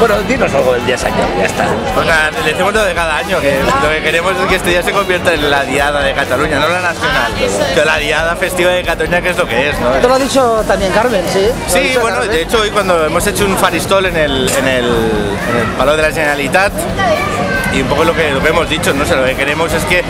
Bueno, dinos algo del día San Jordi, ya está. Pues nada, le decimos lo de cada año, que lo que queremos es que este día se convierta en la diada de Cataluña, no la nacional, pero la diada festiva de Cataluña que es lo que es, ¿no? Te lo ha dicho también Carmen, ¿sí? ¿Lo ha Sí, bueno, Carmen? de hecho hoy cuando hemos hecho un faristol en el, en el, en el Palau de la Generalitat y un poco lo que, lo hemos dicho, no sé, lo que queremos es que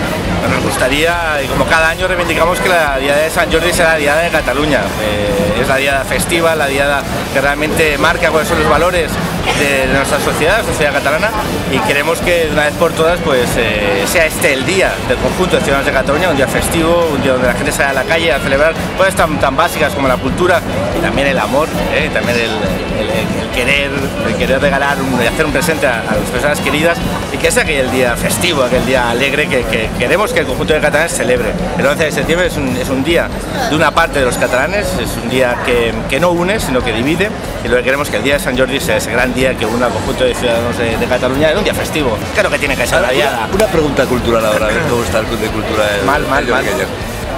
nos gustaría, como cada año reivindicamos que la Diada de San Jordi sea la Diada de Cataluña, Eh, es la Diada festiva, la Diada que realmente marca cuáles son los valores de nuestra sociedad, la sociedad catalana, y queremos que de una vez por todas pues eh, sea este el día del conjunto de ciudadanos de Cataluña, un día festivo, un día donde la gente sale a la calle a celebrar cosas tan, tan básicas como la cultura y también el amor, eh, también el, el- querer, querer regalar un- hacer un presente a, a las personas queridas y que sea aquel día festivo, aquel día alegre que, que queremos que el conjunto de catalanes celebre. El 11 de septiembre es un, es un día de una parte de los catalanes, es un día que, que no une, sino que divide y lo que queremos es que el día de San Jordi sea ese gran día que une al conjunto de ciudadanos de, de Cataluña, es un día festivo, claro que tiene que ser la diada. Una, una pregunta cultural ahora, a ver cómo está el club de cultura. del- Mal, mal.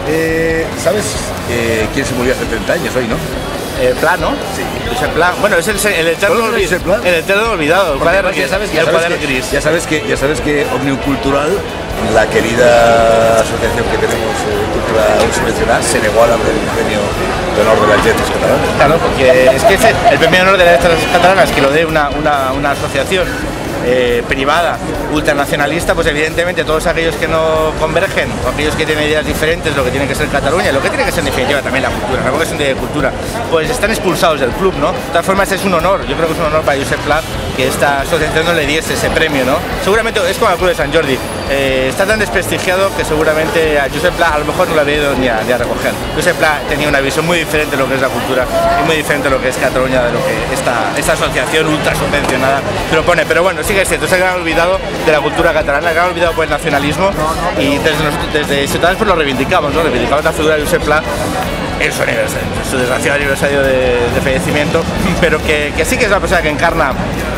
Eh, ¿Sabes eh, quién se murió hace 30 años hoy, no? Eh, Plano, sí. Josep Pla. Bueno, es el, el eterno, ¿Conoces a olvi- Josep Pla? el eterno olvidado, el cuaderno, ya sabes, ya el sabes que, gris. ya sabes que ya sabes que Omnium Cultural, la querida asociación que tenemos eh, de cultura subvencionada, se negó a dar el premio de honor de las letras catalanas. Claro, porque es que el premio de honor de las letras catalanas que lo dé una, una, una asociación eh, privada ultranacionalista, pues evidentemente todos aquellos que no convergen o aquellos que tienen ideas diferentes, lo que tiene que ser Cataluña, lo que tiene que ser en definitiva también la cultura, un día de cultura, pues están expulsados del club, ¿no? De todas formas es un honor, yo creo que es un honor para Josep Pla que esta asociación no le diese ese premio, ¿no? Seguramente es como el Club de San Jordi, eh, está tan desprestigiado que seguramente a Josep Pla a lo mejor no lo había ido ni a, recoger. Josep Pla tenía una visión muy diferente de lo que es la cultura y muy diferente de lo que es Cataluña, de lo que esta, esta asociación ultra subvencionada propone. Pero bueno, sí que es cierto, se han olvidado de la cultura catalana, se han olvidado por el nacionalismo y desde, nosotros, desde Ciudadanos pues lo reivindicamos, ¿no? reivindicamos la figura de Josep Pla en su, aniversario, su desgraciado aniversario de, fallecimiento, pero que sí que es la persona que encarna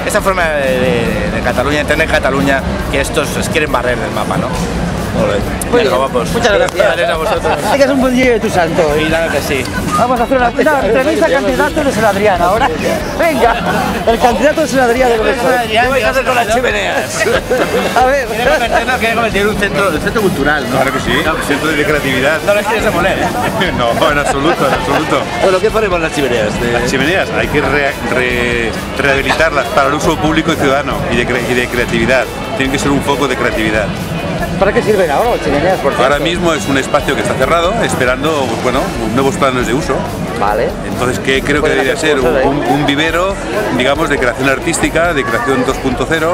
esa forma de, de- de Cataluña, entender Cataluña, que estos os quieren barrer del mapa, ¿no? Muy bien, Venga, vamos. Muchas gracias. Gracias a vosotros. Es un buen día de tu santo. Y claro que sí. Vamos a hacer una, una entrevista al candidato de San Adrián ahora. Venga, el candidato de San Adrián de ¿Qué vais a hacer con las chimeneas? A ver, Quiere convertirlo, quiere convertir un centro, un centro cultural, ¿no? Claro que sí, centro de creatividad. No les quieres demoler. No, en absoluto, en absoluto. Bueno, ¿qué faremos las chimeneas? De- Las chimeneas hay que re- re- rehabilitarlas para el uso público y ciudadano y de, y de creatividad. Tienen que ser un foco de creatividad. ¿Para qué sirven ahora las chimeneas, por Ahora mismo es un espacio que está cerrado, esperando bueno, nuevos planes de uso. Vale. Entonces, ¿qué creo que debería ser? Un, vivero, digamos, de creación artística, de creación 2.0,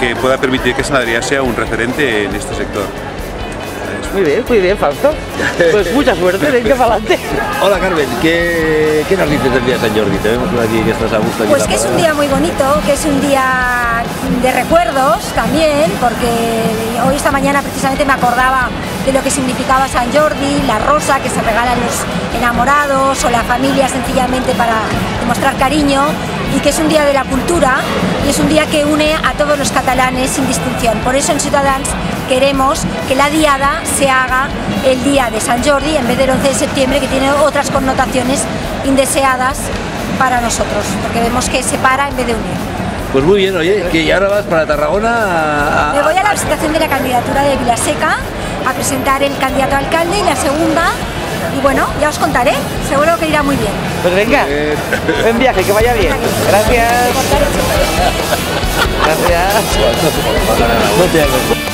que pueda permitir que San Adrián sea un referente en este sector. Muy bien, muy bien, Fausto. Pues mucha suerte, venga para adelante. Hola Carmen, ¿qué, ¿qué nos dices del día de San Jordi? Te vemos por aquí que estás a gusto. aquí Pues que es un día muy bonito, que es un día de recuerdos también, porque hoy esta mañana precisamente me acordaba de lo que significaba San Jordi, la rosa que se regalan los enamorados o la familia sencillamente para demostrar cariño y que es un día de la cultura y es un día que une a todos los catalanes sin distinción. Por eso en Ciudadans queremos que la diada se haga el día de San Jordi en vez del 11 de septiembre que tiene otras connotaciones indeseadas para nosotros, porque vemos que separa en vez de unir. Pues muy bien, oye, que ya ahora vas para Tarragona a- Me voy a la presentación de la candidatura de Vilaseca a presentar el candidato a alcalde y la segunda, y bueno, ya os contaré, seguro que irá muy bien. Pues venga, buen viaje, que vaya bien. Gracias. Gracias. No te hagas.